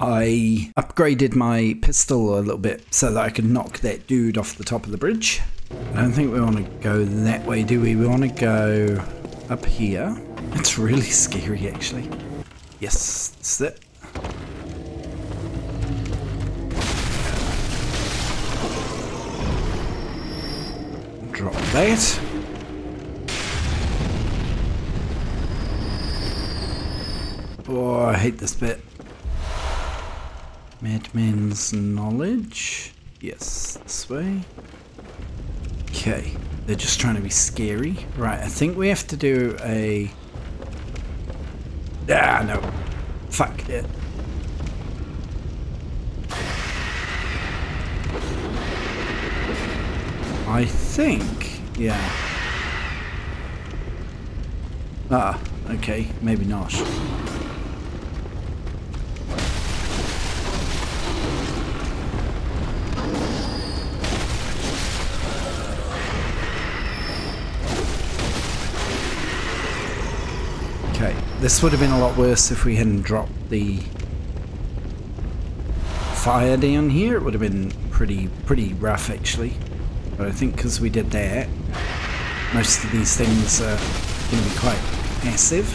I upgraded my pistol a little bit so that I could knock that dude off the top of the bridge. I don't think we want to go that way, do we? We want to go up here. It's really scary, actually. Yes, that's it. Drop that. Oh, I hate this bit. Madman's knowledge. Yes, this way. Okay, they're just trying to be scary. Right, I think we have to do a... Ah, no. Fuck it. I think, yeah. Ah, okay, maybe not. This would have been a lot worse if we hadn't dropped the fire down here. It would have been pretty, pretty rough actually. But I think because we did that, most of these things are going to be quite passive.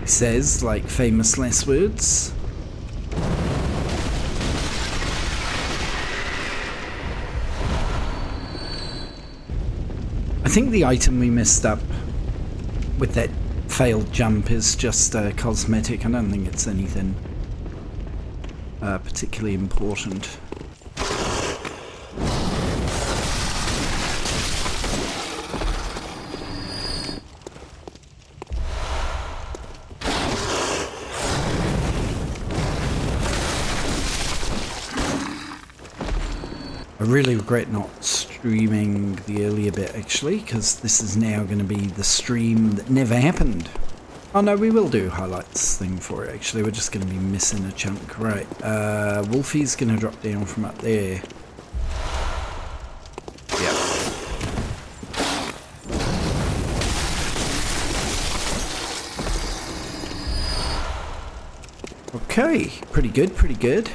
He says, like famous last words. I think the item we messed up with that failed jump is just uh, cosmetic. I don't think it's anything uh, particularly important. I really regret not streaming the earlier bit actually, because this is now going to be the stream that never happened. Oh no, we will do highlights thing for it actually, we're just going to be missing a chunk. Right, uh, Wolfie's going to drop down from up there. Yep. Okay, pretty good, pretty good.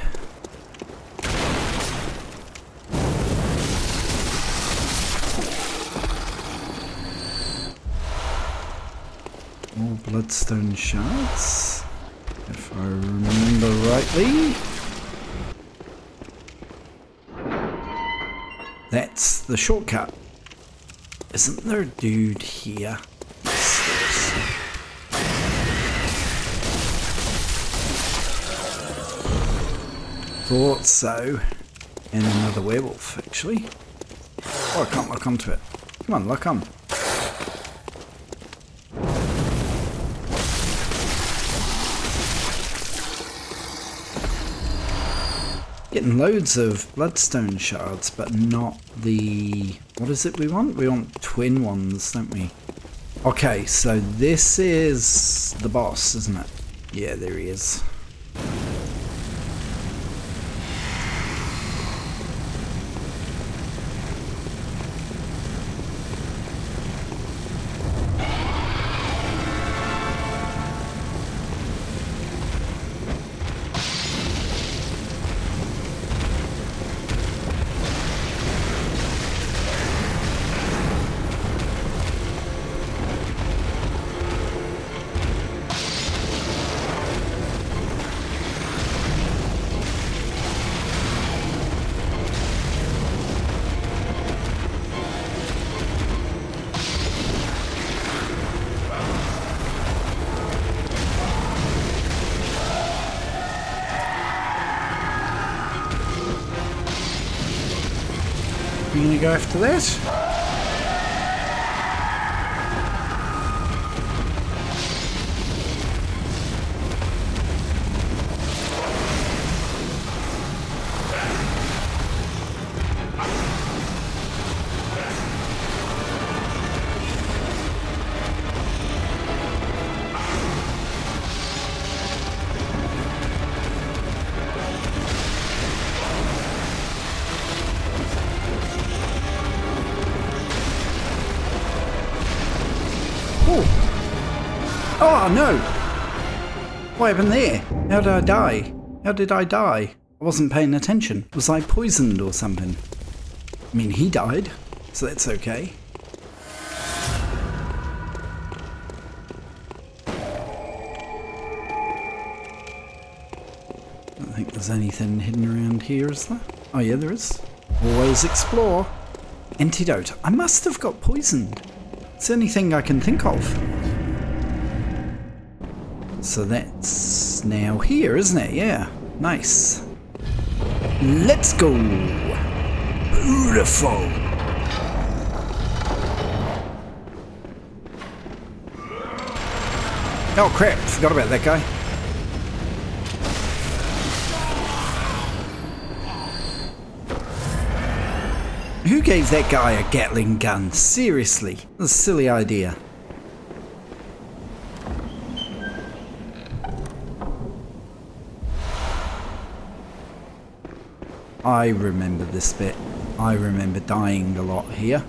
More bloodstone shards, if I remember rightly. That's the shortcut. Isn't there a dude here? Thought so. And another werewolf, actually. Oh, I can't lock onto it. Come on, lock on. Getting loads of bloodstone shards, but not the... What is it we want? We want twin ones, don't we? Okay, so this is the boss, isn't it? Yeah, there he is. You gonna go after that? Oh no! What happened there? How did I die? How did I die? I wasn't paying attention. Was I poisoned or something? I mean, he died, so that's okay. I don't think there's anything hidden around here, is there? Oh yeah, there is. Always explore. Antidote. I must have got poisoned. It's the only thing I can think of. So that's now here, isn't it? Yeah. Nice. Let's go. Beautiful. Oh crap, forgot about that guy. Who gave that guy a Gatling gun? Seriously, a silly idea. I remember this bit. I remember dying a lot here.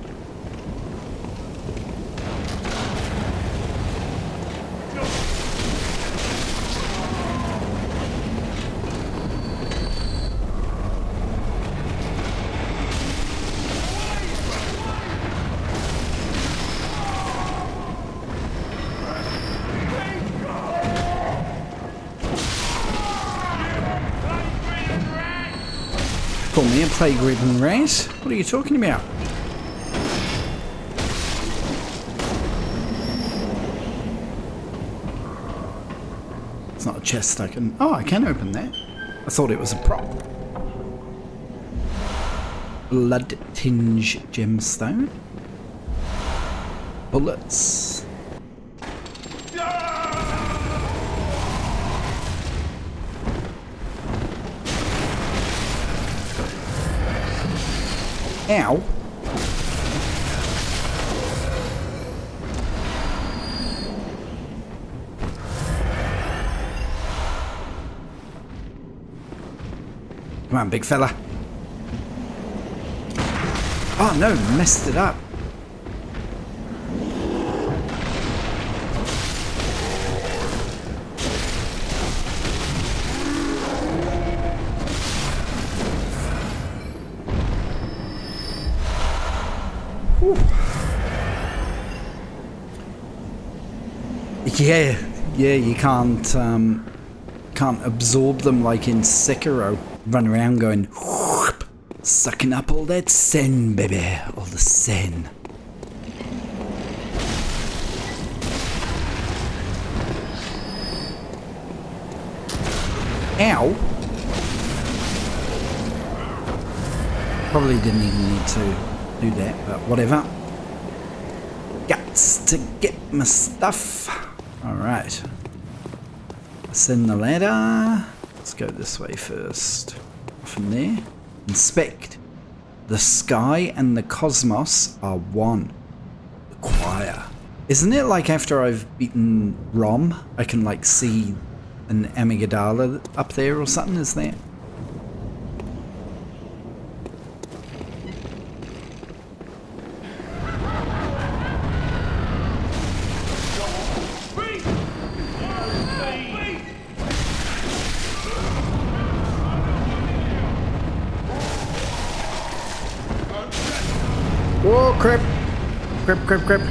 Me a plague-ridden rat? What are you talking about? It's not a chest I can... Oh, I can open that. I thought it was a prop. Blood tinge gemstone. Bullets. Ow. Come on, big fella. Oh no, messed it up. Whew. Yeah, yeah, you can't um, can't absorb them like in Sekiro. Run around going, whoop, sucking up all that sen, baby, all the sen. Ow. Probably didn't even need to do that, but whatever. Guts to get my stuff. Alright. Ascend the ladder. Let's go this way first. From there. Inspect. The sky and the cosmos are one. Acquire. Isn't it like after I've beaten Rom, I can like see an amygdala up there or something, is that? Whoa, crap! Crap, crap, crap.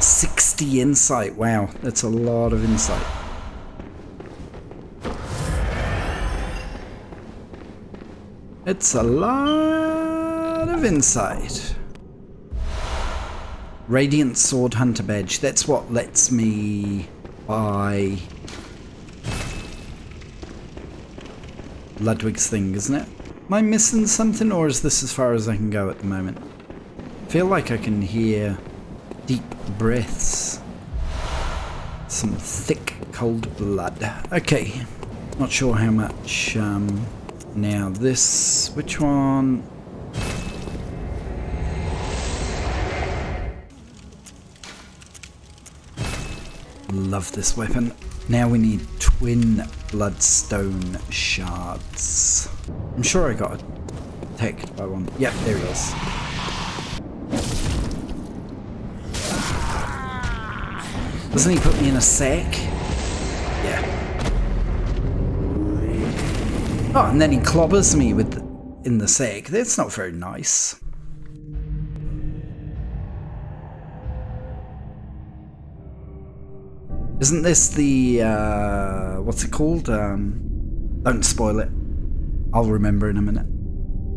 Sixty insight. Wow, that's a lot of insight. It's a lot of insight. Radiant Sword Hunter Badge. That's what lets me buy Ludwig's thing, isn't it? Am I missing something or is this as far as I can go at the moment? I feel like I can hear deep breaths. Some thick, cold blood. Okay, not sure how much. Um, now this, which one? Love this weapon. Now we need twin bloodstone shards. I'm sure I got attacked by one. Yep, there he is. Doesn't he put me in a sack? Yeah. Oh, and then he clobbers me with in the sack. That's not very nice. Isn't this the, uh, what's it called? Um, don't spoil it. I'll remember in a minute.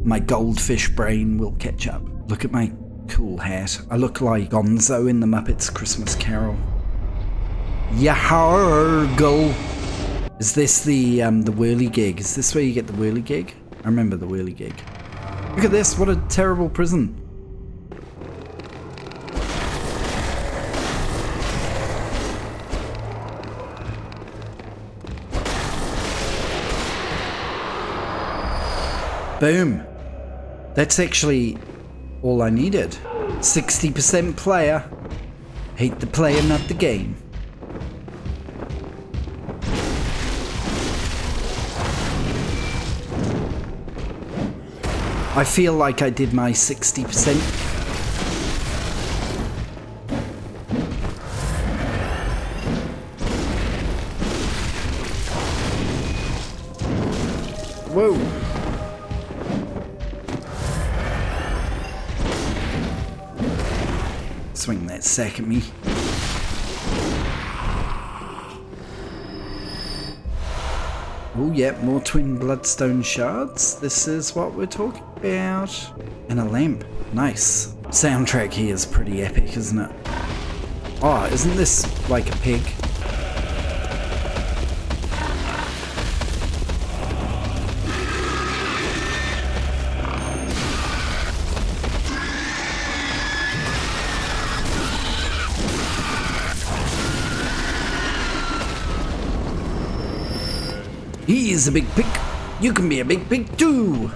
My goldfish brain will catch up. Look at my cool hat. I look like Gonzo in the Muppets Christmas Carol. Yahar'gul. Is this the um, the whirligig? Is this where you get the whirligig? I remember the whirligig. Look at this, what a terrible prison. Boom. That's actually all I needed. 60% player. Hate the player, not the game. I feel like I did my 60%. Whoa. Swing that sack at me. Oh, yep, more twin bloodstone shards. This is what we're talking about. And a lamp. Nice. Soundtrack here is pretty epic, isn't it? Oh, isn't this like a pig? He's a big pig. You can be a big pig too.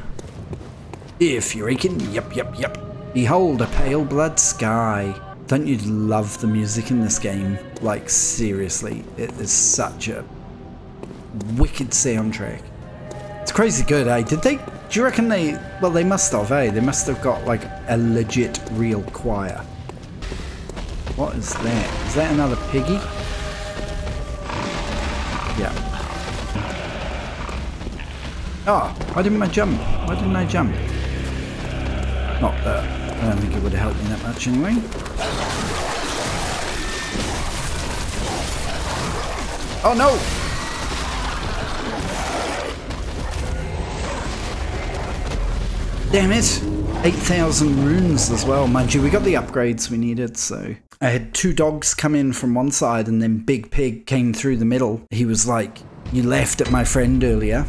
If you're aching, yep, yep, yep. Behold a pale blood sky. Don't you love the music in this game? Like, seriously, it is such a wicked soundtrack. It's crazy good, eh? Did they, do you reckon they, well, they must have, eh? They must have got, like, a legit real choir. What is that? Is that another piggy? Yeah. Oh, why didn't I jump? Why didn't I jump? Not that. I don't think it would have helped me that much anyway. Oh no! Damn it! 8,000 runes as well. Mind you, we got the upgrades we needed, so... I had two dogs come in from one side and then Big Pig came through the middle. He was like, you laughed at my friend earlier.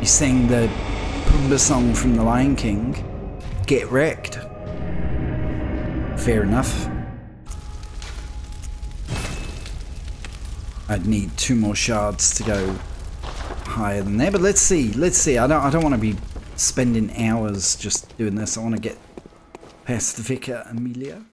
You sing the Pumbaa song from The Lion King. Get wrecked. Fair enough. I'd need two more shards to go higher than there, but let's see. Let's see. I don't. I don't want to be spending hours just doing this. I want to get past Vicar Amelia.